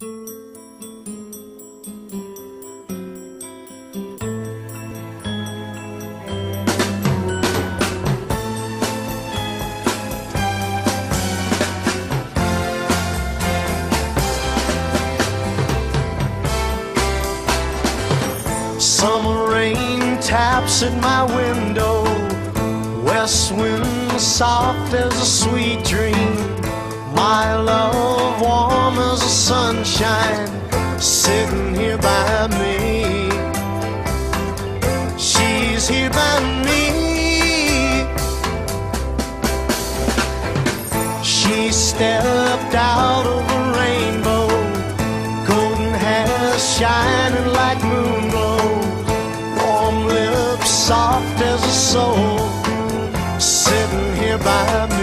Summer rain taps at my window. West wind soft as a sweet dream. sitting here by me. She's here by me. She stepped out of a rainbow, golden hair shining like moon glow, warm lips soft as a soul, sitting here by me.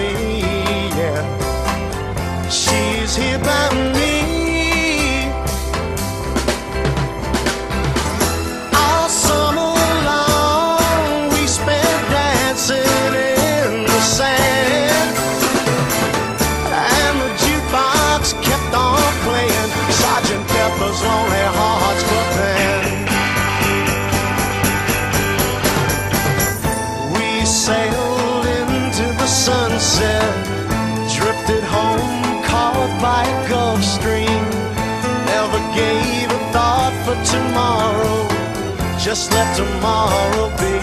Just let tomorrow be.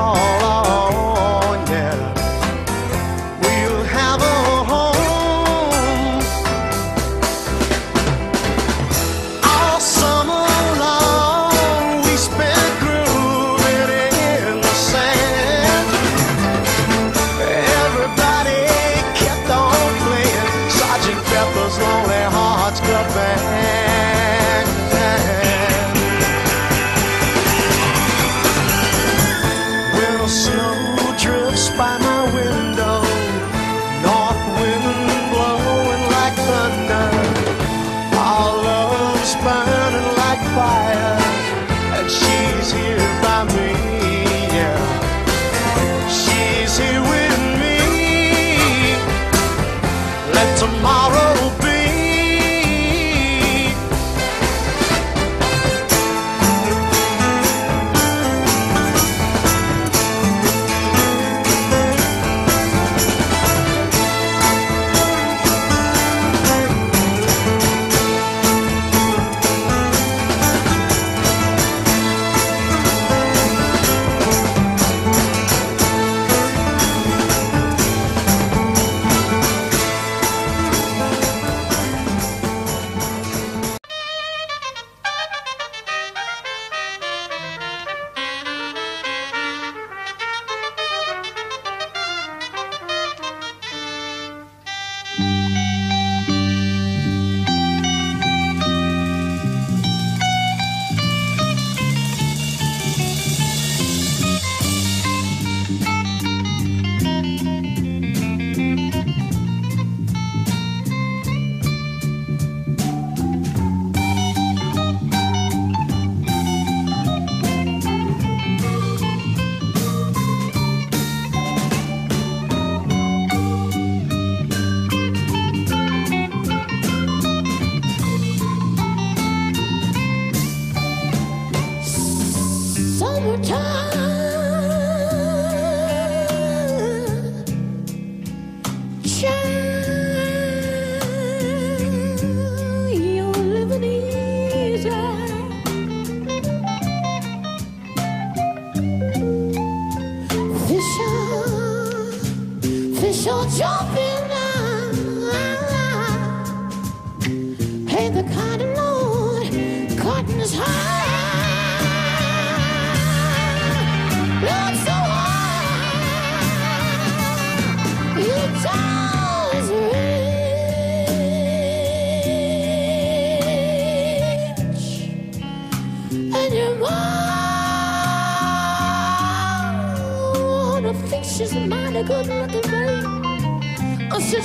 Oh.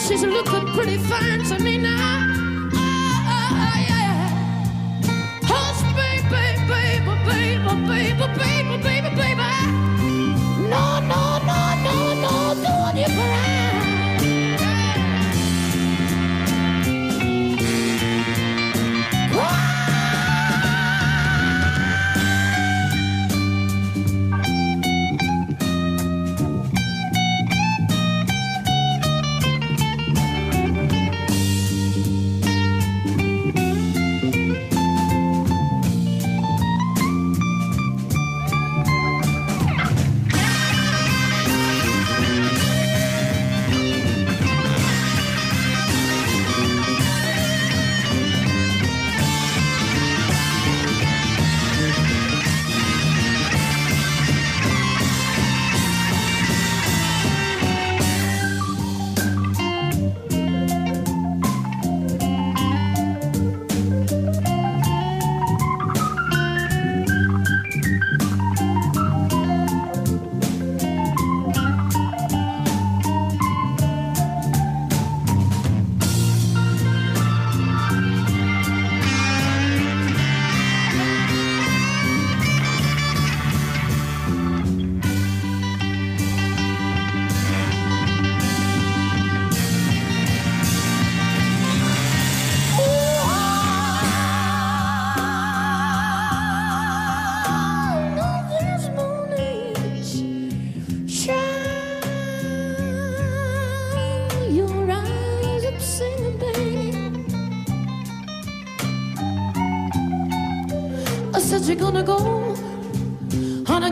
She's looking pretty fine. To me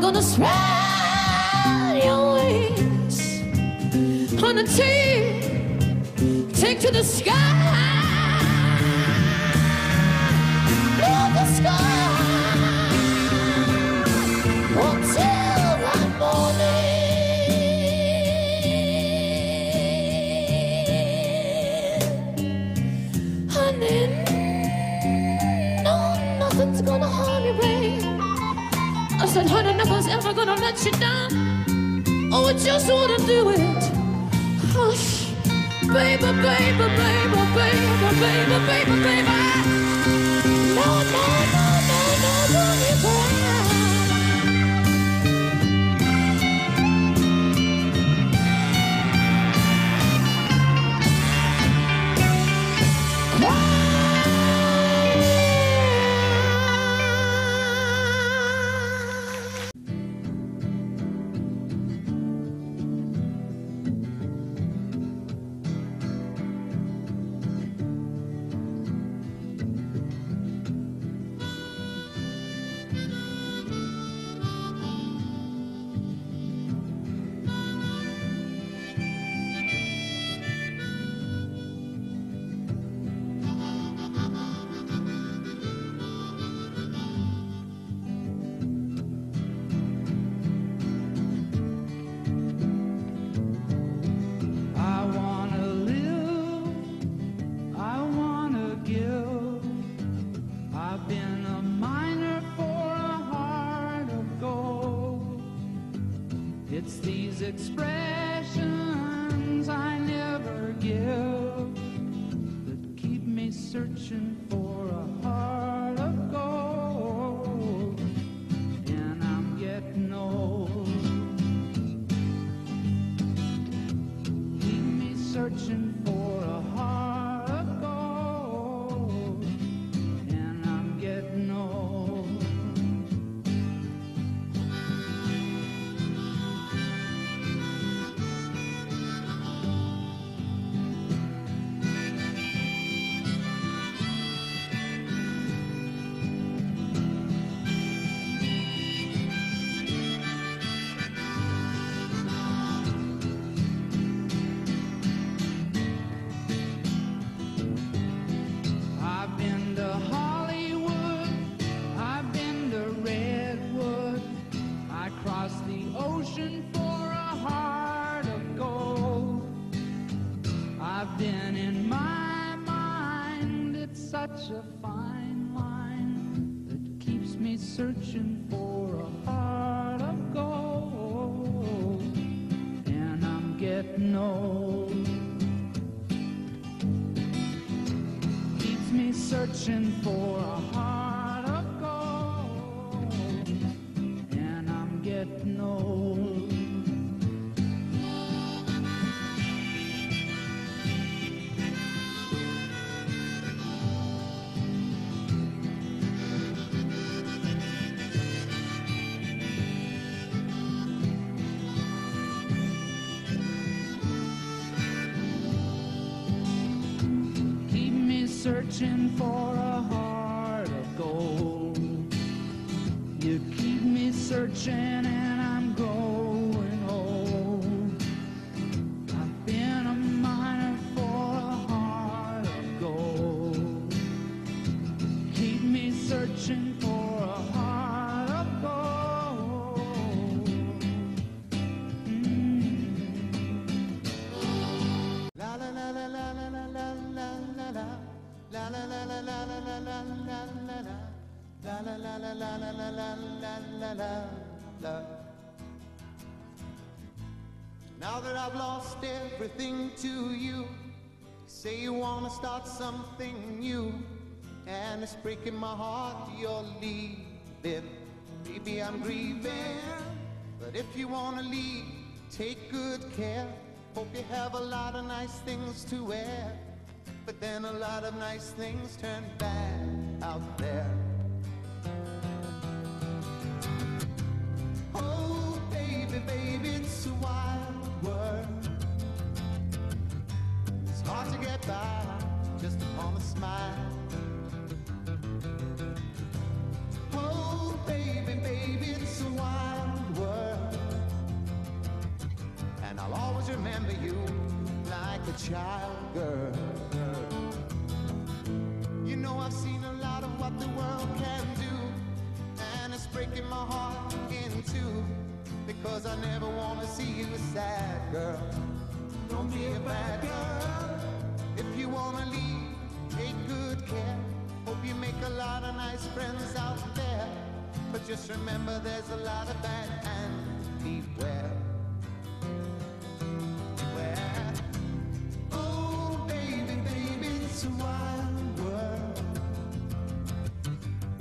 gonna spread your wings on a tree. take to the sky. The sky until the morning. gonna harm your brain I said, honey, nobody's ever gonna let you down. Oh, I just wanna do it. Hush, baby, baby, baby, baby, baby, baby, baby. No, no, no, no, no, no, you can't. For a heart of gold, and I'm getting old. Keep me searching for a searching and La la la la la la la la la la la. Now that I've lost everything to you, you say you wanna start something new, and it's breaking my heart you're leaving. Maybe I'm grieving, but if you wanna leave, take good care. Hope you have a lot of nice things to wear, but then a lot of nice things turn bad out there. Like a child girl. You know I've seen a lot of what the world can do, and it's breaking my heart in two because I never want to see you sad, girl. Don't be a bad girl. If you want to leave, take good care. Hope you make a lot of nice friends out there, but just remember there's a lot of bad and a wild world.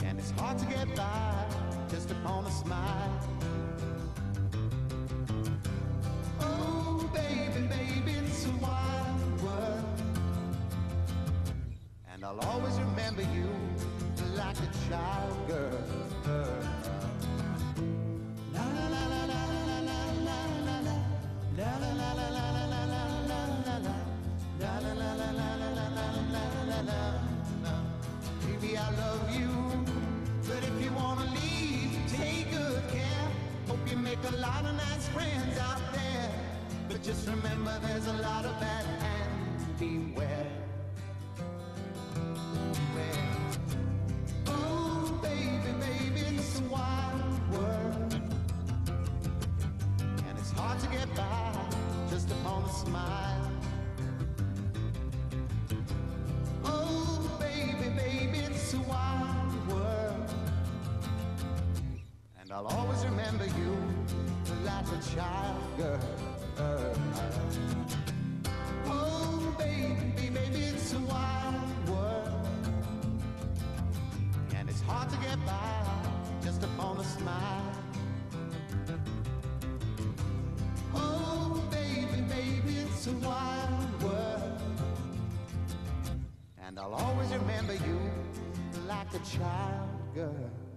And it's hard to get by just upon a smile. Oh, baby, baby, it's a wild world. And I'll always remember you like a child girl. La la la la la la la la la la. La la la la la la la la la la la. La la la la la la. Baby, I love you, but if you wanna leave, take good care. Hope you make a lot of nice friends out there, but just remember there's a lot of bad. I'll always remember you like a child girl.